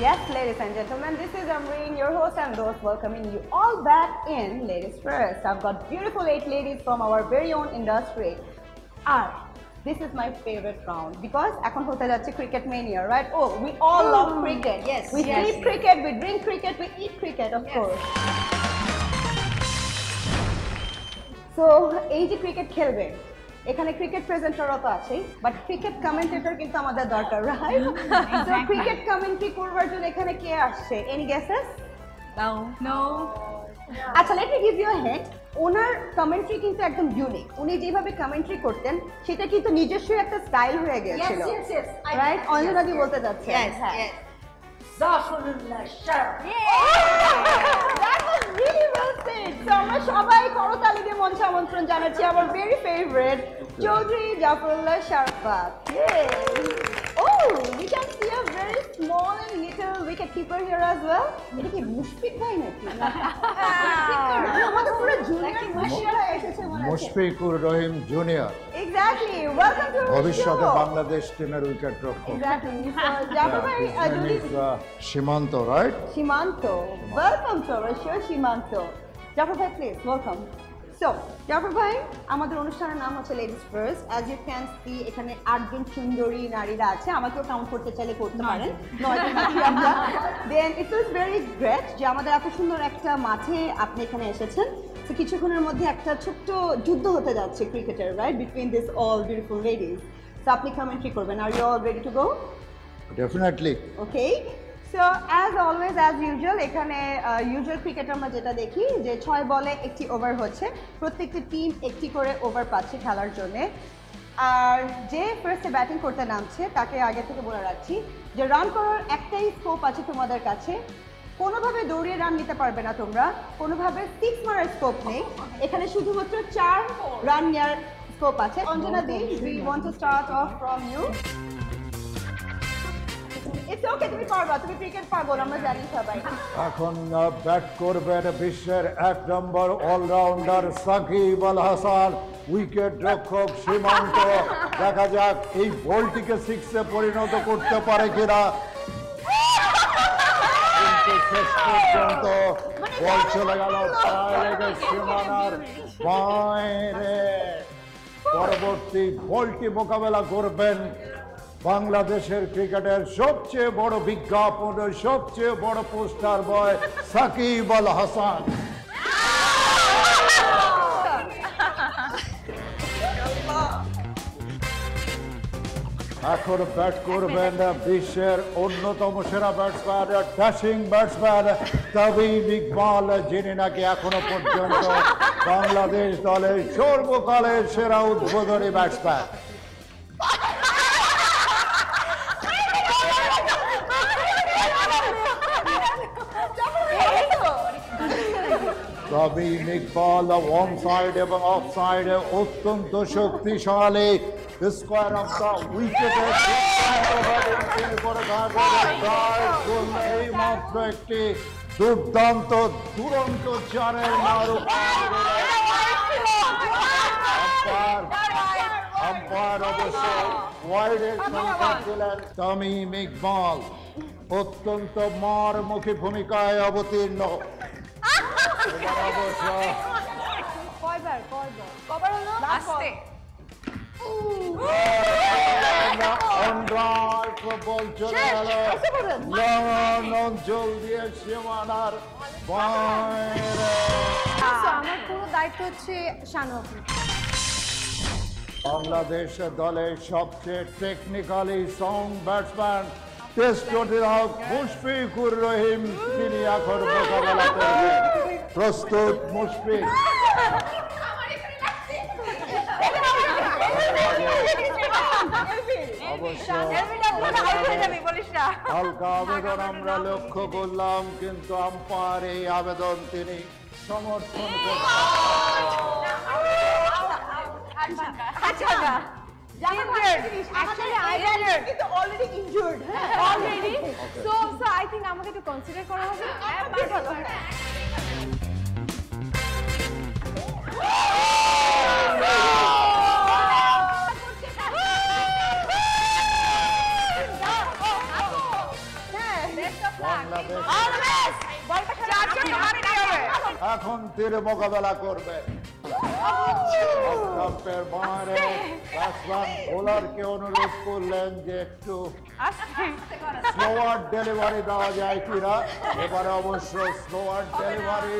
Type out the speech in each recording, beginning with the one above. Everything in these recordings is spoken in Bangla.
Yes, ladies and gentlemen, this is Amreen, your host and host, welcoming you all back in Ladies First. I've got beautiful eight ladies from our very own industry. R this is my favorite round because এখন হতে যাচ্ছে cricket mania, right? Oh, we all love cricket. Yes, We yes. sleep cricket, we drink cricket, we eat cricket, of course. So এই যে ক্রিকেট খেলবে এখানে ক্রিকেট প্রেজেন্টারও তো আছেই বাট ক্রিকেট কমেন্টেটর কিন্তু আমাদের দরকার রাইট তো ক্রিকেট কমেন্ট্রি করবার জন্য এখানে কে আসছে? Any guesses No. No. আচ্ছা let me give you a head owner commentary কিন্তু একদম ইউনিক উনি যেভাবে কমেন্ট্রি করতেন সেটা কিন্তু নিজস্ব একটা স্টাইল হয়ে গিয়েছিল রাইট অঞ্জনাদি বলতে যাচ্ছে. So আমরা সবাই করতালি দিয়ে মঞ্চে আমন্ত্রণ জানাচ্ছি আমার very favourite Chowdhury Zafrullah Sharafat Oh, we can see a very small and little wicket keeper here as well. এটা কি মুশফিক ভাই নাকি? আমাদের পুরো জুনিয়র মুশফিকরা এসেছে মনে হচ্ছে। Mushfiqur Rahim junior Exactly. Welcome to our ভবিষ্যতে show. বাংলাদেশ টিমের উইকেট রক্ষক Exactly. So, জাফর ভাই, uh, যদি Shimanto right Shimanto. Welcome to our show, Shimanto. Jafar Bhai, please, welcome. So, Jafar Bhai, আমাদের অনুষ্ঠানের নাম হচ্ছে ladies first as you can see এখানে আটজন সুন্দরী নারীরা আছে। আমাকেও কাউন্ট করতে চাইলে করতে পারেন। Then it is very great যে আমাদের এত সুন্দর একটা মাঠে আপনি এখানে এসেছেন। তো কিছুক্ষণের মধ্যে একটা ছোট্ট যুদ্ধ হতে যাচ্ছে ক্রিকেটের right between this all beautiful ladies তো আপনি কমেন্ট্রি করবেন? Are you all ready to go definitely okay so as always as usual এখানে ইউজুয়াল ক্রিকেট আমরা যেটা দেখি, যে ছয় বলে একটি ওভার হচ্ছে। প্রত্যেকটি টিম একটি করে ওভার পাচ্ছে খেলার জন্যে। আর যে ফার্স্টে ব্যাটিং করতে নামছে, তাকে আগে থেকে বলে রাখছি যে রান করার একটাই স্কোপ আছে তোমাদের কাছে। কোনোভাবে দৌড়িয়ে রান নিতে পারবে না তোমরা। কোনোভাবে সিক্স মারার স্কোপ নেই। এখানে শুধুমাত্র চার রান নেওয়ার স্কোপ আছে। Anjana di we want to start off from you it's okay তুমি পারবা তুমি ক্রিকেট পাগল আমরা জানি সবাই। এখন ব্যাট করবেন বিশ্বের এক নম্বর অলরাউন্ডার সাকিব আল হাসান উইকেট রক্ষক সীমান্ত। দেখা যাক এই বলটিকে সিক্সে পরিণত করতে পারে কিনা। শেষ পর্যন্ত বল চলে গেল সীমানার বাইরে। পরবর্তী বলটি মোকাবেলা করবেন বাংলাদেশের ক্রিকেটের সবচেয়ে বড় বিজ্ঞাপন, সবচেয়ে বড় পোস্টার বয় সাকিব আল হাসান। এখন ব্যাট করবেন বিশ্বের অন্যতম সেরা batsman dashing batsman Tamim Iqbal, যিনি নাকি এখনও পর্যন্ত বাংলাদেশ দলের সর্বকালের সেরা উদ্বোধনী batsman Tamim Iqbal on side এবং অফ সাইডে অত্যন্ত শক্তিশালী স্কোয়ার অফ দ্য উইকেটে এই একটি দুর্দান্ত দুরন্ত চারের মারু আম্পায়ার অবশ্য ওয়াইডের সংখ্যা ছিলেন তামিম ইকবাল অত্যন্ত মারমুখী ভূমিকায় অবতীর্ণ আস্তে। অনরাইট বল চলে গেল লঙ্ঘন অঞ্চল দিয়ে সীমানার বাইরে আমার পুরো দায়িত্ব হচ্ছে শানু বাংলাদেশ দলের সবচেয়ে টেকনিক্যালি সাউন্ড ব্যাটসম্যান টেস্ট অধিনায়ক মুশফিকুর রহিম তিনি এখন মোকাবেলা করবেন। প্রস্তুত মুশফিক। হালকা আবেদন আমরা লক্ষ্য করলাম কিন্তু আম্পায়ার এই আবেদন তিনি সমর্থন. কিন্তু অলরেডি ইনজুর্ড হ্যাঁ Already? So, so I আমাকে একটু consider করা হবে। এখন তীর মোকাবেলা করবে। বোলারকে অনুরোধ করলেন যে একটু স্লোয়ার ডেলিভারি দেওয়া যায় কিনা। এবারে অবশ্য স্লোয়ার ডেলিভারি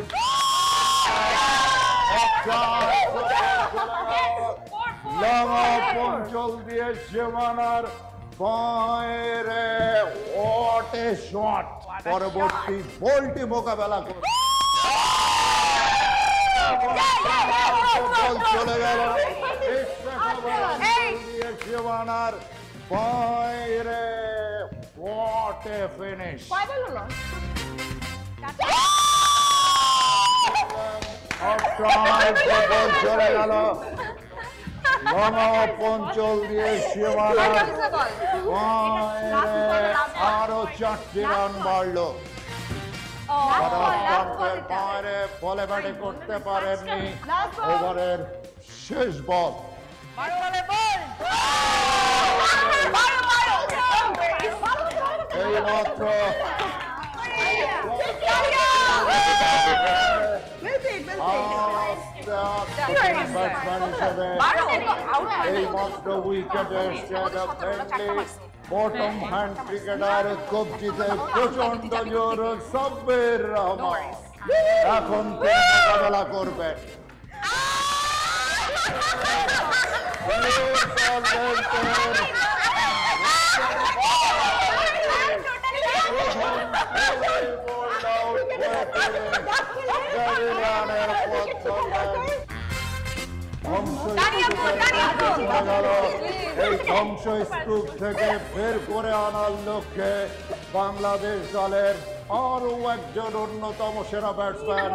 পঞ্চল দিয়ে সীমানার বাইরে। ওয়াট এ শট পরবর্তী বলটি মোকাবেলা করবে। চলে গেল দিয়ে সীমানার বাইরে ওয়াট এ ফিনিশ চলে গেল লঙ্গা পঞ্চল দিয়ে সীমানার আরও চারটি রান বাড়লো বলে ব্যাটে করতে পারেননি। ওভারের শেষ বল। এই মাত্র। ব্যাটসম্যান হিসেবে এই মাত্র উইকেটে ফ্রেন্ডলি বটম হ্যান্ড ক্রিকেটার কবজিতে প্রচণ্ড জোর সাব্বির রহমান এখন তিনি মোকাবেলা করবেন এই ধ্বংস স্তূপ থেকে বের করে আনার লক্ষ্যে বাংলাদেশ দলের আরও একজন অন্যতম সেরা ব্যাটসম্যান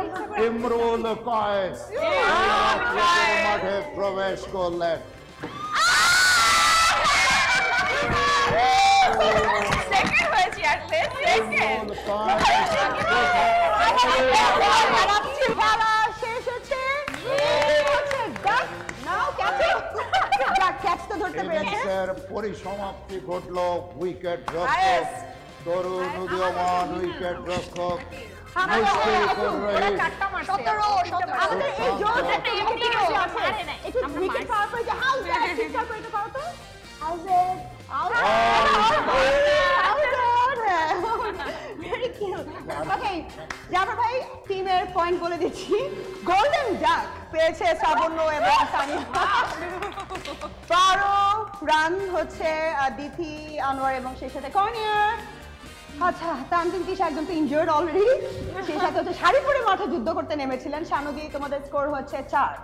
ইমরুল কায়েস মাঠে প্রবেশ করলেন। সেকেন্ড এটা পারো তো। How's that how's very cute okay Zafar ভাই টিমের পয়েন্ট বলে দিচ্ছি। গোল্ডেন ডাক পেয়েছে শ্রাবণ্য এবং সানিয়া বারো রান হচ্ছে দিথি আনোয়ার এবং সেই সাথে আচ্ছা তিশা একদম তো ইনজিওর্ড অলরেডি সেই সাথে হচ্ছে শাড়ি পরে মাঠে যুদ্ধ করতে নেমেছিলেন শানুদি তোমাদের স্কোর হচ্ছে চার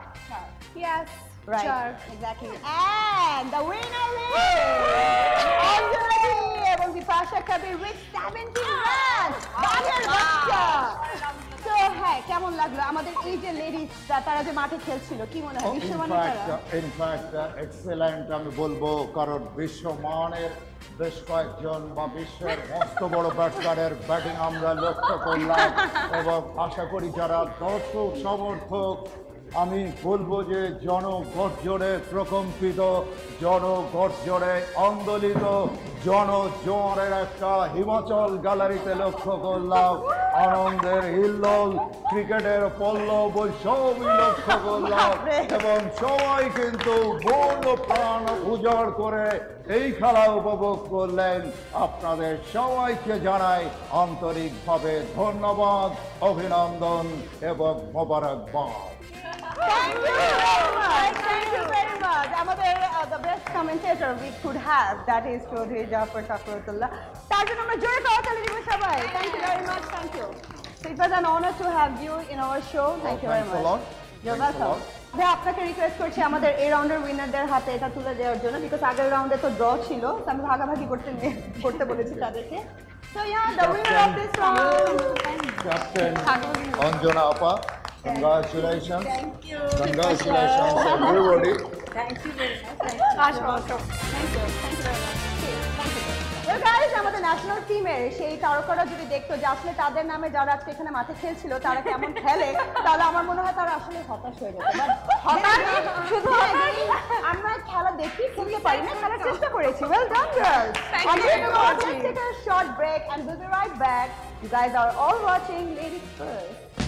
yes Right. Exactly. And the winner is Anjali এবং বিপাশা কবির with 70 runs. বাঘের বাচ্চা। হ্যাঁ কেমন লাগল? আমাদের এই যে তারা যে মাঠে খেলছিল কি মনে হয়? বিশ্বমানের তারা? ইনফ্যাক্ট এক্সেলেন্ট আমি বলব কারণ বিশ্বমানের বেশ কয়েকজন বা বিশ্বের মস্ত বড় ব্যাটসম্যানের ব্যাটিং আমরা লক্ষ্য করলাম এবং আশা করি যারা দর্শক সমর্থক আমি বলব যে জনগর্জনে প্রকম্পিত জনগর্জনে আন্দোলিত জনজোয়ারের একটা হিমাচল গ্যালারিতে লক্ষ্য করলাম। আনন্দের হিল্লোল ক্রিকেটের পল্লব সবই লক্ষ্য করলাম। এবং সবাই কিন্তু মন প্রাণ উজাড় করে এই খেলা উপভোগ করলেন। আপনাদের সবাইকে জানাই আন্তরিকভাবে ধন্যবাদ অভিনন্দন এবং মোবারকবাদ। Thank you very much. Thank you very much. আমাদের uh, the best commentator we could have that is Chowdhury Zafar সাফরতুল্লাহ তার জন্য আমরা জোরে করতালি দিব সবাই Thank you very much. Thank you. So it was an honor to have you in our show. Thank you very a much. lot. You're a welcome. lot. ভাই আপনাকে রিকোয়েস্ট করছি আমাদের এই রাউন্ডের উইনারদের হাতে এটা তুলে দেওয়ার জন্য বিকজ আগের রাউন্ডে তো ড্র ছিল তো আমি ভাগাভাগি করতে করতে বলেছি তাদেরকে So yeah, the winner of this round. Captain Anjana Appa, congratulations. Thank you. Congratulations everybody. Well, guys, আমাদের ন্যাশনাল টিমের সেই তারকারা যদি দেখতো যে আসলে তাদের নামে যারা আজকে এখানে মাঠে খেলছিল তারা কেমন খেলে তাহলে আমার মনে হয় তারা আসলে হতাশ হয়ে যেত হতাশ শুধু আমরা খেলা দেখি খেলতে পারি না খেলার চেষ্টা করেছি well done girls Thank you you take a short break and we'll be right back. You guys are all watching Ladies First.